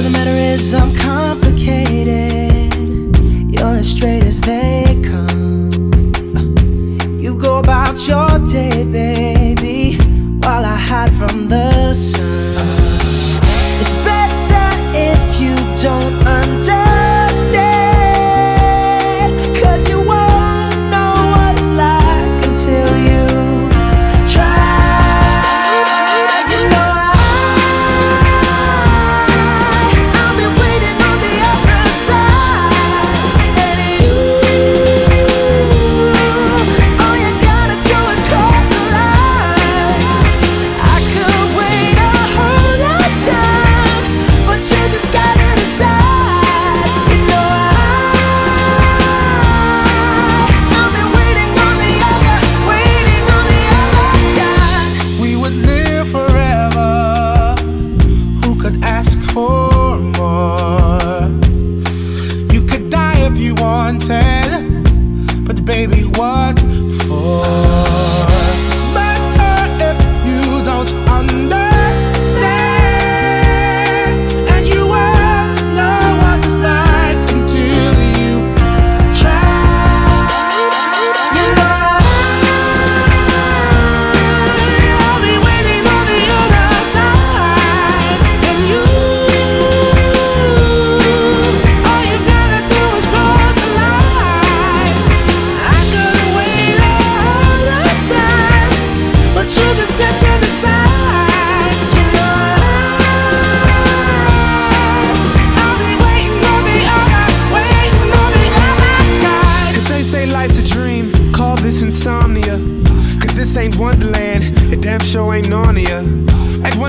of the matter is I'm complicated You're as straight as they come. You go about your day, baby While I hide from the sun.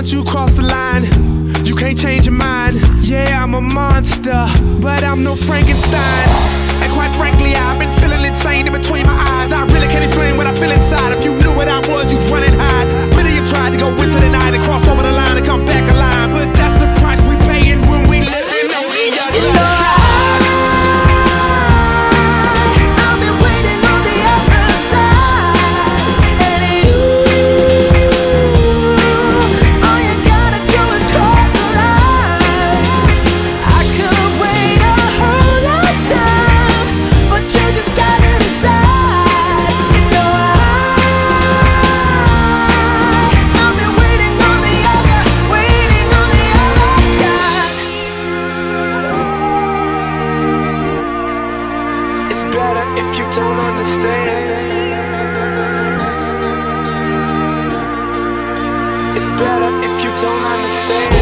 once you cross the line, you can't change your mind. Yeah, I'm a monster, but I'm no Frankenstein. And quite frankly, I've been feeling better if you don't understand.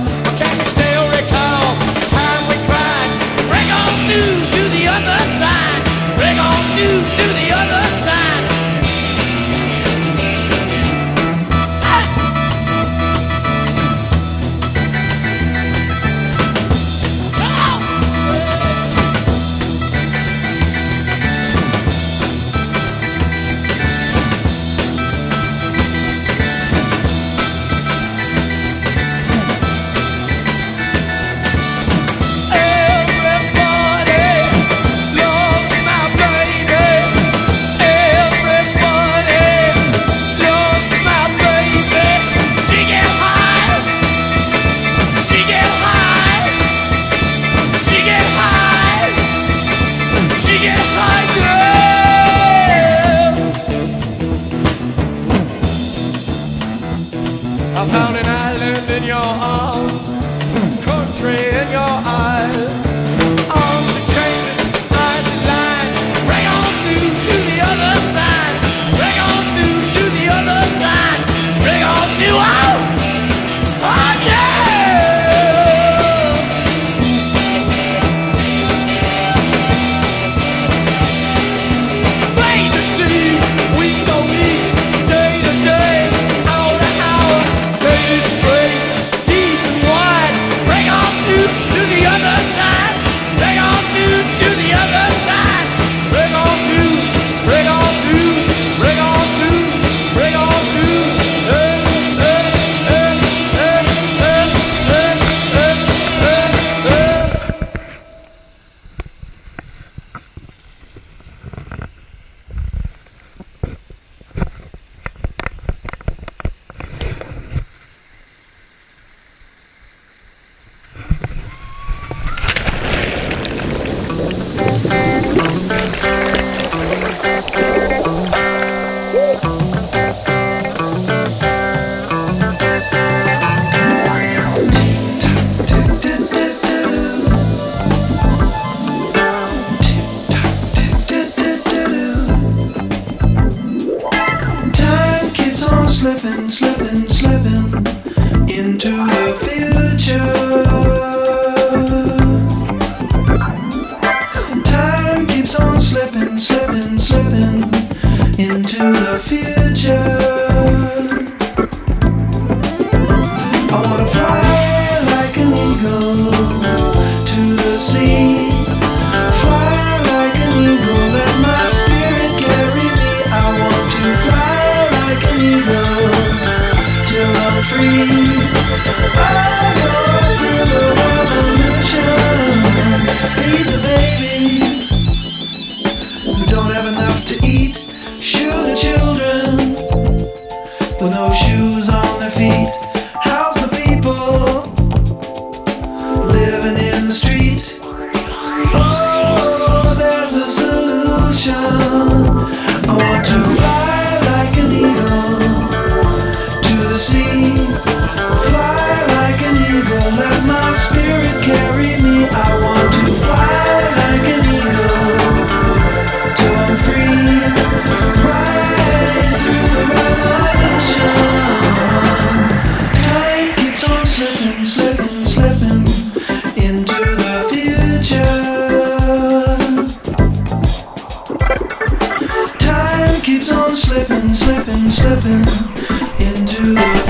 to